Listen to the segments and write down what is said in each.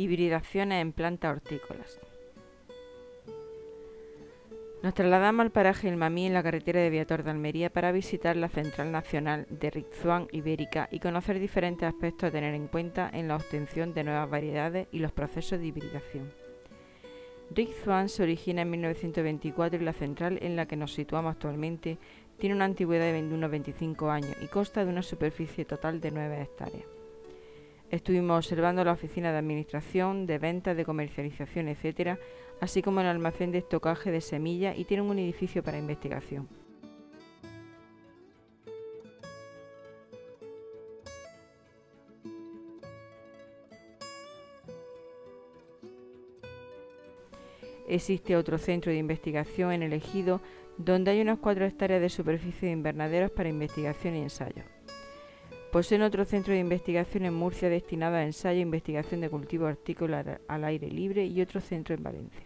Hibridaciones en plantas hortícolas. Nos trasladamos al paraje El Mamí en la carretera de Viator de Almería para visitar la Central Nacional de Rixuan Ibérica y conocer diferentes aspectos a tener en cuenta en la obtención de nuevas variedades y los procesos de hibridación. Rixuan se origina en 1924 y la central en la que nos situamos actualmente tiene una antigüedad de unos 25 años y consta de una superficie total de 9 hectáreas. Estuvimos observando la oficina de administración, de ventas, de comercialización, etc., así como el almacén de estocaje de semillas y tienen un edificio para investigación. Existe otro centro de investigación en el ejido donde hay unas 4 hectáreas de superficie de invernaderos para investigación y ensayo. Poseen otro centro de investigación en Murcia destinado a ensayo e investigación de cultivo hortícola al aire libre y otro centro en Valencia.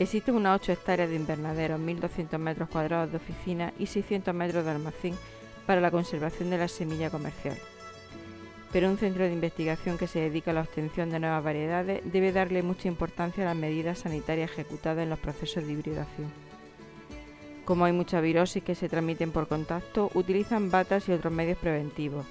Existen unas 8 hectáreas de invernaderos, 1.200 metros cuadrados de oficina y 600 metros de almacén para la conservación de la semilla comercial. Pero un centro de investigación que se dedica a la obtención de nuevas variedades debe darle mucha importancia a las medidas sanitarias ejecutadas en los procesos de hibridación. Como hay mucha virosis que se transmiten por contacto, utilizan batas y otros medios preventivos.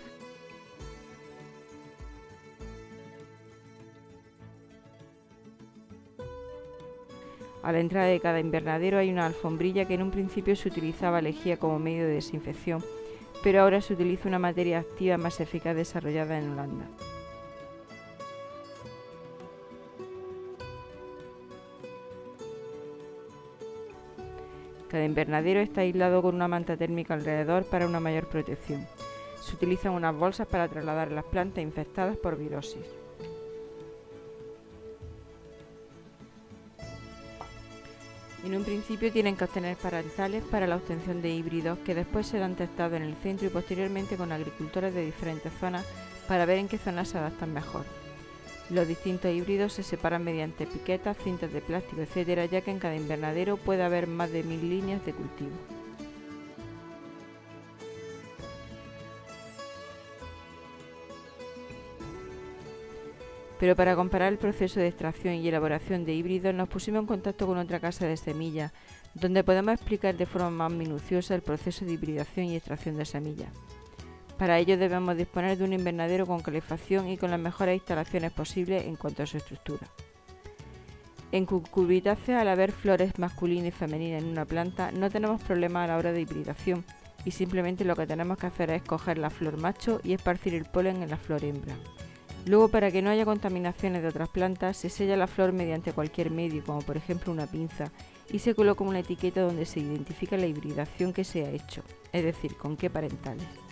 A la entrada de cada invernadero hay una alfombrilla que en un principio se utilizaba lejía como medio de desinfección, pero ahora se utiliza una materia activa más eficaz desarrollada en Holanda. Cada invernadero está aislado con una manta térmica alrededor para una mayor protección. Se utilizan unas bolsas para trasladar las plantas infectadas por virosis. En un principio tienen que obtener parentales para la obtención de híbridos que después serán testados en el centro y posteriormente con agricultores de diferentes zonas para ver en qué zonas se adaptan mejor. Los distintos híbridos se separan mediante piquetas, cintas de plástico, etcétera, ya que en cada invernadero puede haber más de mil líneas de cultivo. Pero para comparar el proceso de extracción y elaboración de híbridos nos pusimos en contacto con otra casa de semillas, donde podemos explicar de forma más minuciosa el proceso de hibridación y extracción de semillas. Para ello debemos disponer de un invernadero con calefacción y con las mejores instalaciones posibles en cuanto a su estructura. En cucurbitáceas, al haber flores masculinas y femeninas en una planta, no tenemos problema a la hora de hibridación y simplemente lo que tenemos que hacer es coger la flor macho y esparcir el polen en la flor hembra. Luego, para que no haya contaminaciones de otras plantas, se sella la flor mediante cualquier medio, como por ejemplo una pinza, y se coloca una etiqueta donde se identifica la hibridación que se ha hecho, es decir, con qué parentales.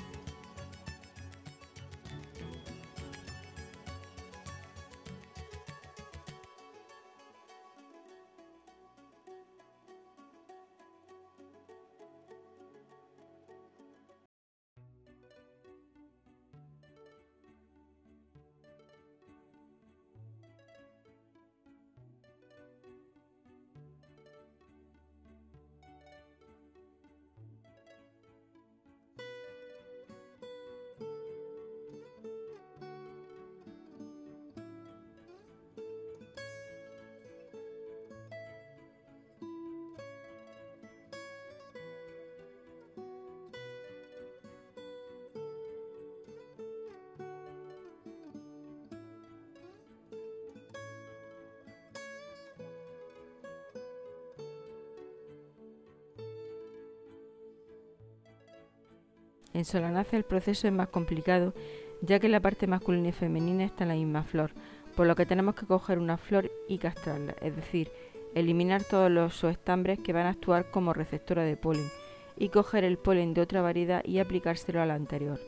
En Solanace el proceso es más complicado, ya que la parte masculina y femenina está en la misma flor, por lo que tenemos que coger una flor y castrarla, es decir, eliminar todos los estambres que van a actuar como receptora de polen, y coger el polen de otra variedad y aplicárselo a la anterior.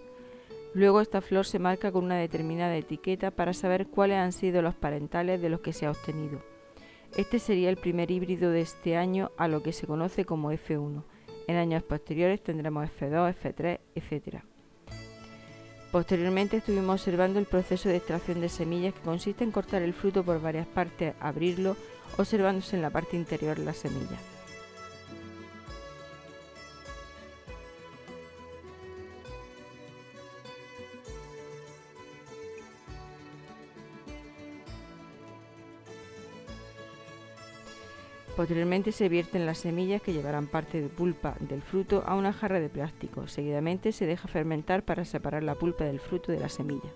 Luego esta flor se marca con una determinada etiqueta para saber cuáles han sido los parentales de los que se ha obtenido. Este sería el primer híbrido de este año a lo que se conoce como F1 en años posteriores tendremos F2, F3, etc. Posteriormente estuvimos observando el proceso de extracción de semillas que consiste en cortar el fruto por varias partes, abrirlo, observándose en la parte interior la semilla. Posteriormente se vierten las semillas que llevarán parte de pulpa del fruto a una jarra de plástico. Seguidamente se deja fermentar para separar la pulpa del fruto de la semilla.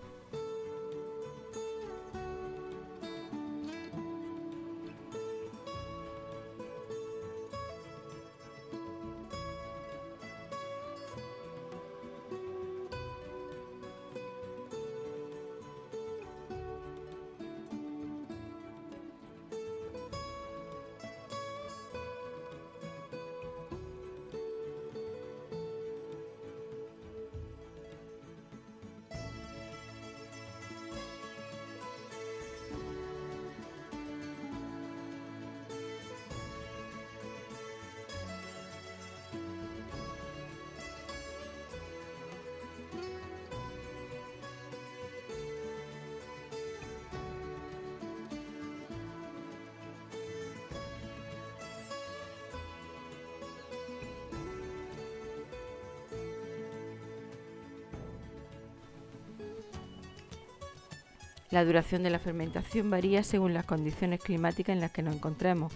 La duración de la fermentación varía según las condiciones climáticas en las que nos encontremos.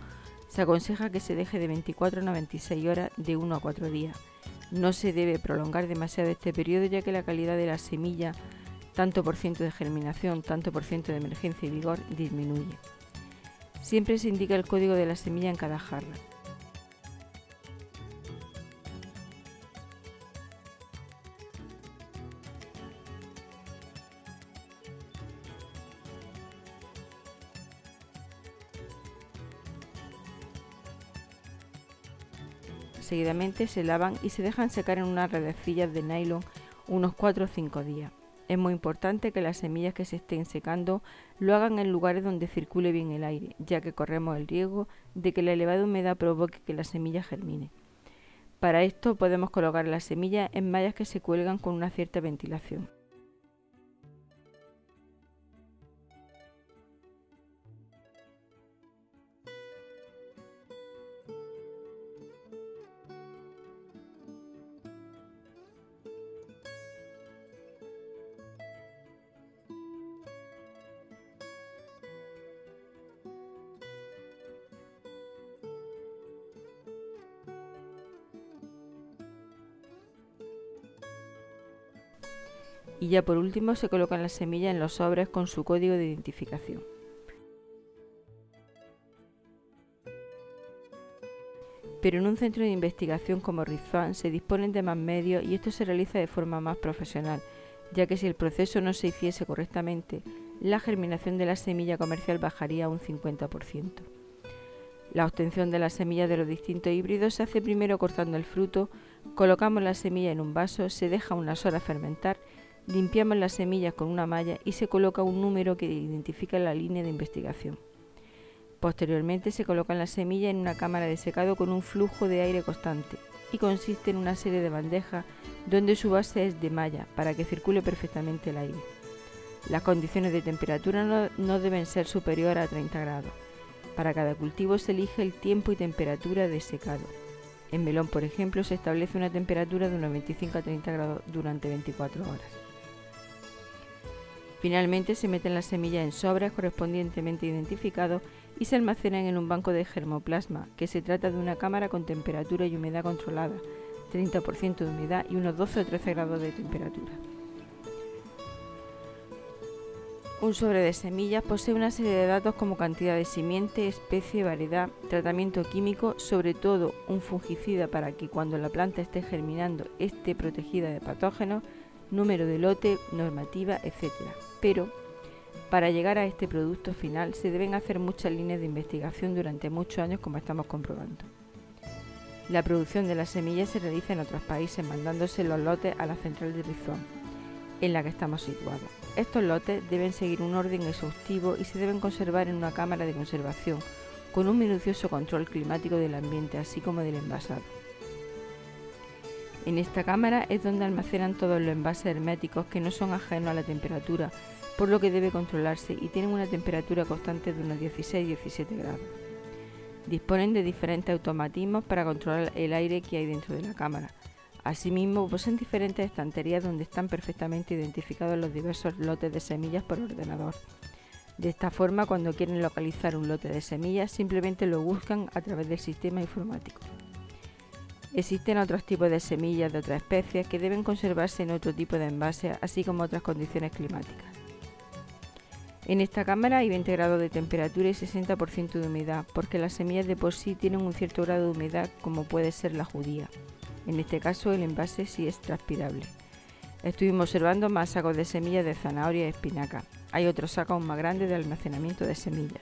Se aconseja que se deje de 24 a 96 horas de 1 a 4 días. No se debe prolongar demasiado este periodo ya que la calidad de la semilla, tanto por ciento de germinación, tanto por ciento de emergencia y vigor, disminuye. Siempre se indica el código de la semilla en cada jarra. Seguidamente se lavan y se dejan secar en unas redecillas de nylon unos 4 o 5 días. Es muy importante que las semillas que se estén secando lo hagan en lugares donde circule bien el aire, ya que corremos el riesgo de que la elevada humedad provoque que la semilla germine. Para esto podemos colocar las semillas en mallas que se cuelgan con una cierta ventilación. Y ya por último se colocan las semillas en los sobres con su código de identificación. Pero en un centro de investigación como Rizwan se disponen de más medios y esto se realiza de forma más profesional, ya que si el proceso no se hiciese correctamente, la germinación de la semilla comercial bajaría un 50%. La obtención de las semillas de los distintos híbridos se hace primero cortando el fruto, colocamos la semilla en un vaso, se deja unas horas fermentar Limpiamos las semillas con una malla y se coloca un número que identifica la línea de investigación. Posteriormente se colocan las semillas en una cámara de secado con un flujo de aire constante y consiste en una serie de bandejas donde su base es de malla para que circule perfectamente el aire. Las condiciones de temperatura no, deben ser superiores a 30 grados. Para cada cultivo se elige el tiempo y temperatura de secado. En melón, por ejemplo, se establece una temperatura de unos 25 a 30 grados durante 24 horas. Finalmente se meten las semillas en sobres correspondientemente identificados y se almacenan en un banco de germoplasma, que se trata de una cámara con temperatura y humedad controlada, 30% de humedad y unos 12 o 13 grados de temperatura. Un sobre de semillas posee una serie de datos como cantidad de simiente, especie, variedad, tratamiento químico, sobre todo un fungicida para que cuando la planta esté germinando esté protegida de patógenos, número de lote, normativa, etc. Pero para llegar a este producto final se deben hacer muchas líneas de investigación durante muchos años como estamos comprobando. La producción de las semillas se realiza en otros países mandándose los lotes a la central de Rizón, en la que estamos situados. Estos lotes deben seguir un orden exhaustivo y se deben conservar en una cámara de conservación con un minucioso control climático del ambiente así como del envasado. En esta cámara es donde almacenan todos los envases herméticos que no son ajenos a la temperatura, por lo que debe controlarse y tienen una temperatura constante de unos 16-17 grados. Disponen de diferentes automatismos para controlar el aire que hay dentro de la cámara. Asimismo, poseen diferentes estanterías donde están perfectamente identificados los diversos lotes de semillas por ordenador. De esta forma, cuando quieren localizar un lote de semillas, simplemente lo buscan a través del sistema informático. Existen otros tipos de semillas de otras especies que deben conservarse en otro tipo de envase, así como otras condiciones climáticas. En esta cámara hay 20 grados de temperatura y 60% de humedad, porque las semillas de por sí tienen un cierto grado de humedad como puede ser la judía. En este caso el envase sí es transpirable. Estuvimos observando más sacos de semillas de zanahoria y espinaca. Hay otros sacos más grandes de almacenamiento de semillas.